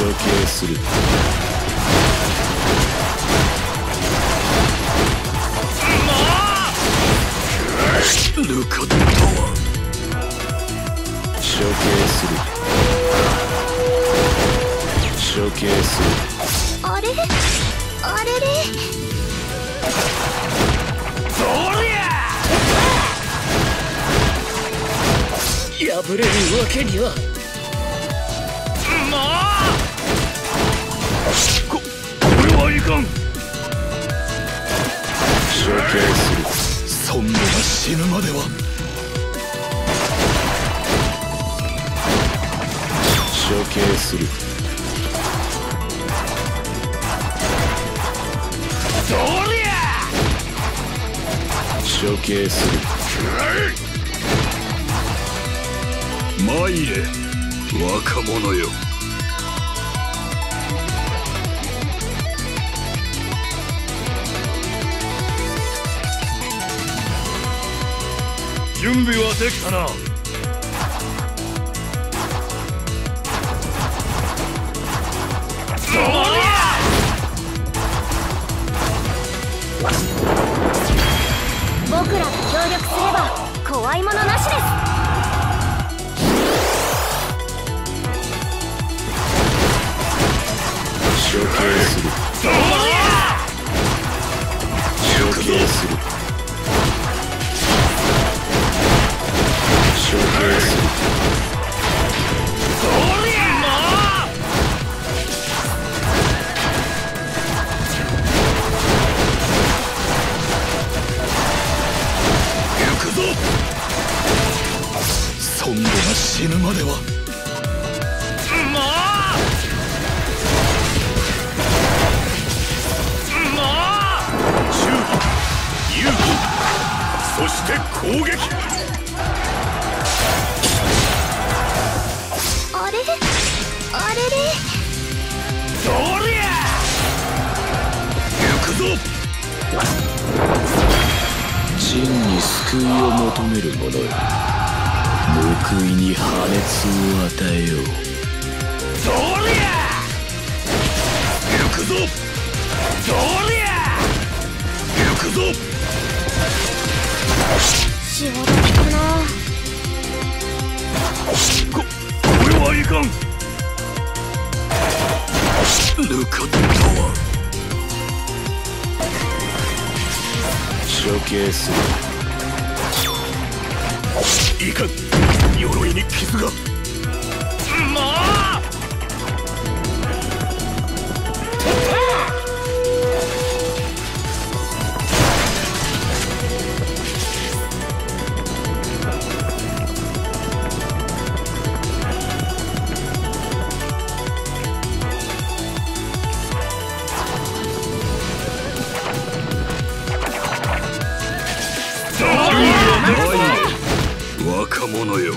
ルカットは処刑する。処刑する。あれあれれ。そりゃ破れるわけには処刑する。孫悟が死ぬまでは。処刑する。そりゃ！処刑する。参れ若者よ準備はできたな。僕らが協力すれば怖いものなしです。処刑するが死ぬまでは。まあまあ忠義勇気そして攻撃あれあれれそりゃ行くぞ真に救いを求める者よ報いに破滅を与えよう。そりゃ!行くぞ!そりゃ!行くぞ!潮時かな。ここれはいかん。ルカットは処刑する。いかん鎧に傷がまあ若者よ。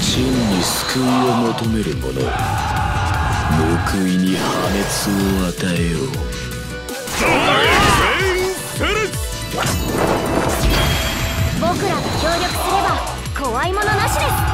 真に救いを求める者よ報いに破滅を与えよう。僕らが協力すれば怖いものなしです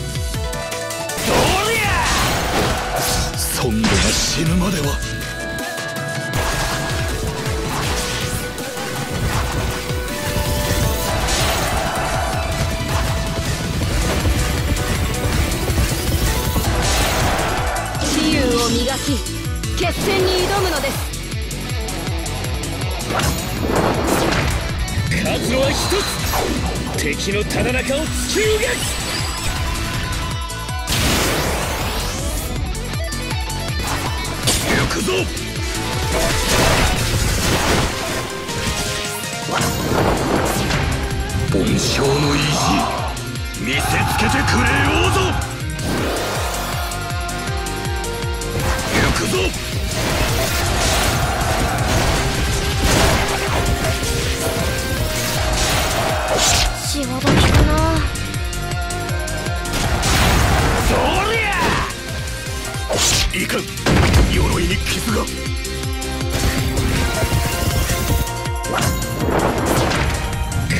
孫悟が死ぬまでは。自由を磨き決戦に挑むのです。勝つのは一つ。敵のただ中を突き動かす行くぞ。盆章の意地見せつけてくれようぞ。行くぞ。潮時かな。そりゃ。いかん鎧に傷が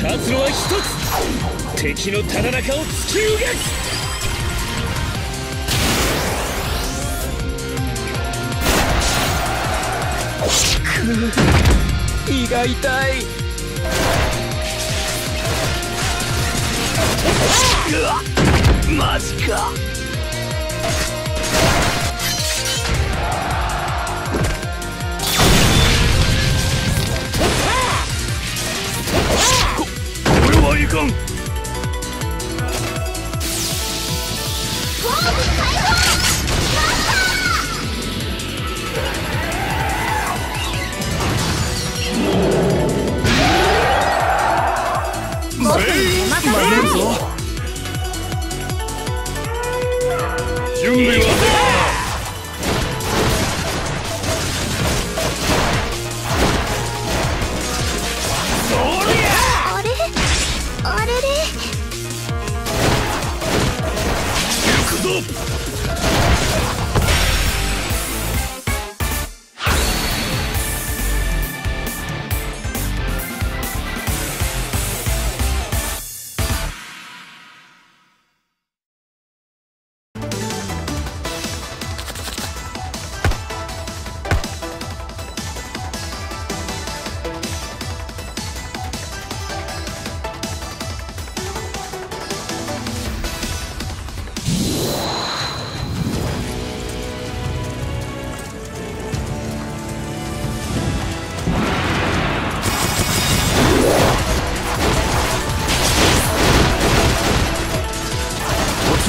勝つのは一つ敵のただ中を突き動かす胃が痛いうわマジかこれはいかん僕にお任せあれ準備は。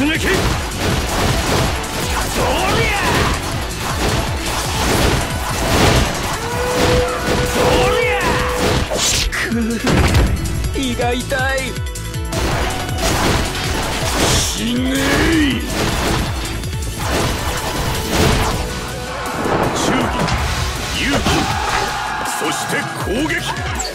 そりゃそりゃ胃が痛い死ね。え忠義勇気。そして攻撃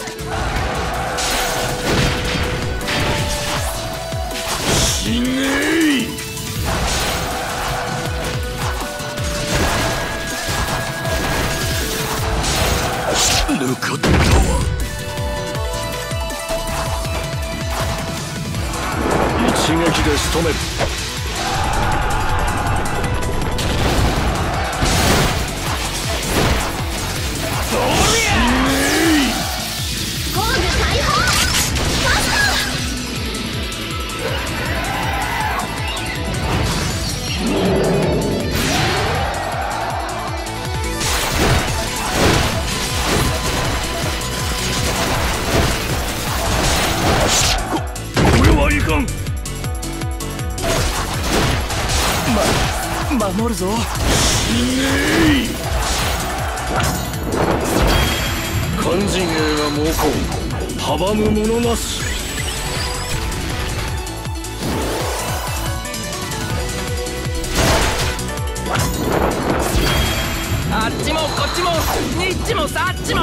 ぞ。死ねえ肝心鋭が猛攻。阻む者なし。あっちもこっちもニッチもサッチも。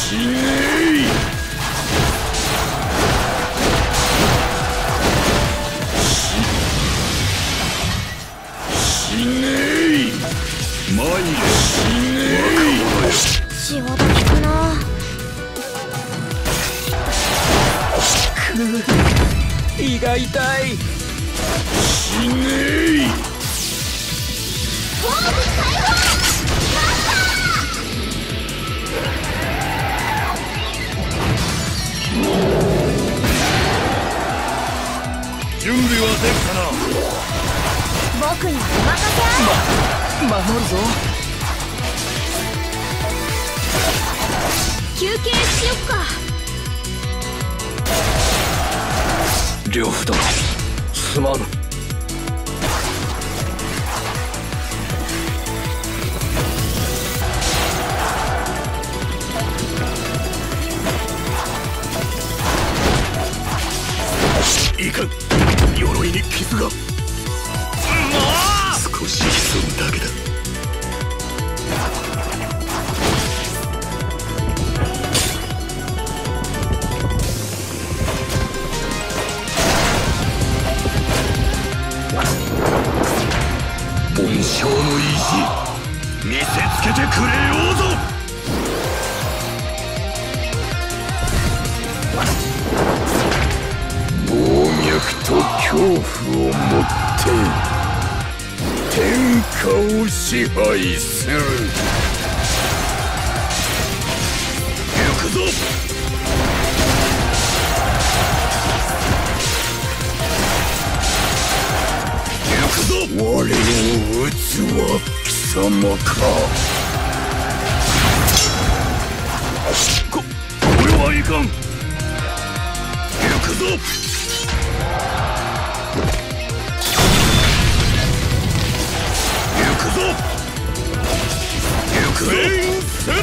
死ね死ねえマイ死ねえ仕事聞くなく胃が痛い死ねえー解放準備はできたな僕にお任せあれ守るぞ。休憩しよっか。両夫だすまぬいかん鎧に傷が。少し潜むだけだ。盆章の意地見せつけてくれようぞ。暴脈と恐怖をもって。天下を支配する。行くぞ。行くぞ。我を討つは貴様か。ここれはいかん。行くぞ。行くぞ全員セレ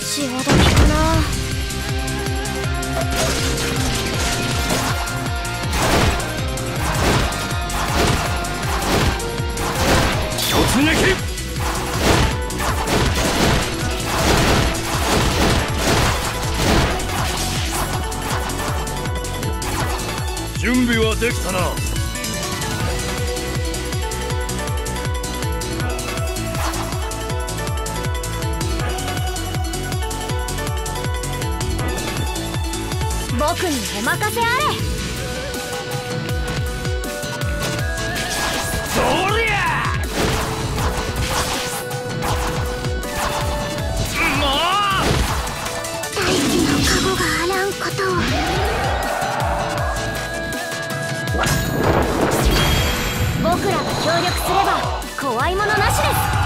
潮時かな突撃準備はできたな僕にお任せあれ。そりゃ！も大気のカゴがあらんことを。僕らが協力すれば怖いものなしです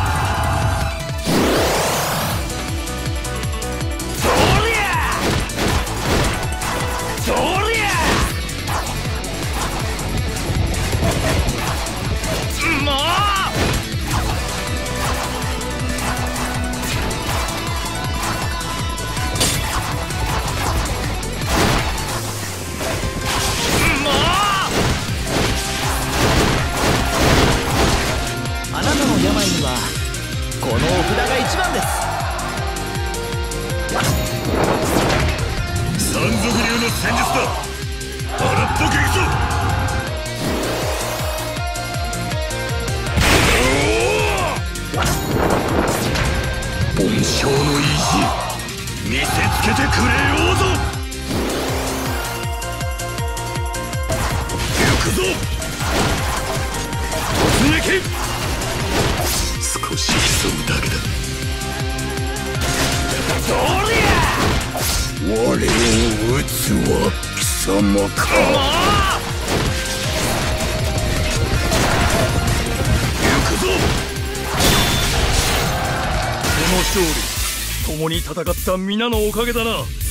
盆章の意地見せつけてくれようぞ。行くぞ。突撃。少し潜むだけだ。そりゃ。我を討つは貴様か。行くぞ。この勝利。共に戦った皆のおかげだな。